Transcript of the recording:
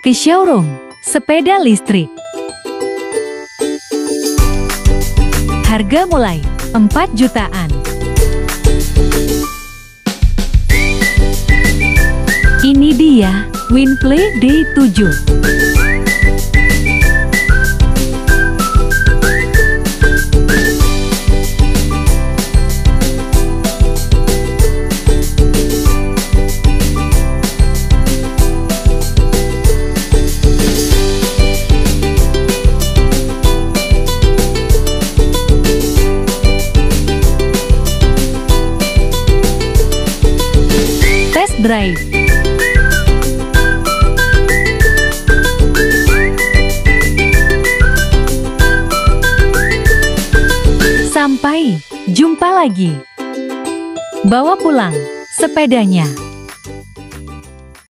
ke showroom sepeda listrik. Harga mulai 4 jutaan. Ini dia Winplay D7. Drive. Sampai jumpa lagi. Bawa pulang sepedanya.